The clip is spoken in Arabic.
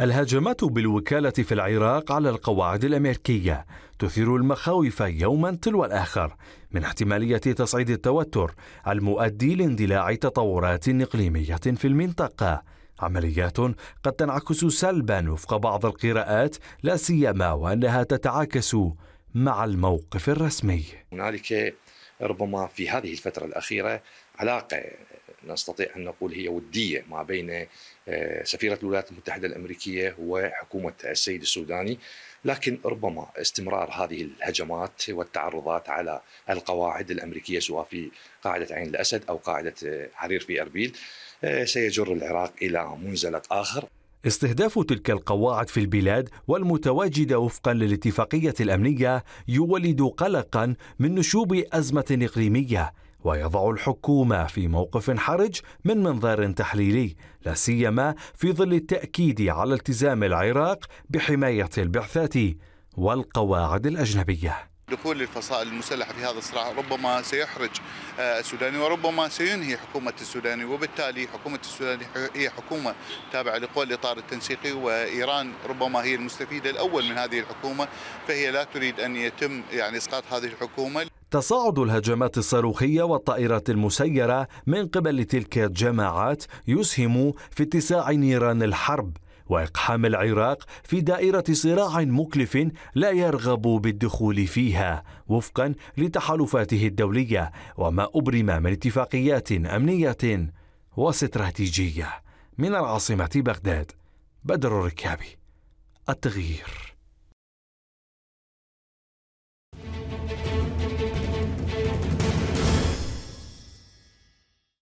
الهجمات بالوكالة في العراق على القواعد الأمريكية تثير المخاوف يوما تلو الآخر من احتمالية تصعيد التوتر المؤدي لاندلاع تطورات إقليمية في المنطقة. عمليات قد تنعكس سلبا وفق بعض القراءات لا سيما وأنها تتعاكس مع الموقف الرسمي. هنالك ربما في هذه الفترة الأخيرة علاقة نستطيع أن نقول هي ودية ما بين آه، سفيرة الولايات المتحدة الأمريكية وحكومة السيد السوداني. لكن ربما استمرار هذه الهجمات والتعرضات على القواعد الأمريكية سواء في قاعدة عين الأسد أو قاعدة آه، حرير في أربيل آه، سيجر العراق إلى منزلق آخر. استهداف تلك القواعد في البلاد والمتواجدة وفقا للاتفاقية الأمنية يولد قلقا من نشوب أزمة إقليمية. ويضع الحكومة في موقف حرج من منظار تحليلي لا سيما في ظل التأكيد على التزام العراق بحماية البعثات والقواعد الأجنبية. دخول الفصائل المسلحة في هذا الصراع ربما سيحرج آه، السوداني وربما سينهي حكومة السوداني وبالتالي حكومة السوداني هي حكومة تابعة لقوى الإطار التنسيقي وإيران ربما هي المستفيدة الأول من هذه الحكومة فهي لا تريد أن يتم يعني إسقاط هذه الحكومة. تصاعد الهجمات الصاروخية والطائرات المسيرة من قبل تلك الجماعات يسهم في اتساع نيران الحرب وإقحام العراق في دائرة صراع مكلف لا يرغب بالدخول فيها وفقا لتحالفاته الدولية وما أبرم من اتفاقيات أمنية واستراتيجية من العاصمة بغداد بدر الركابي التغيير.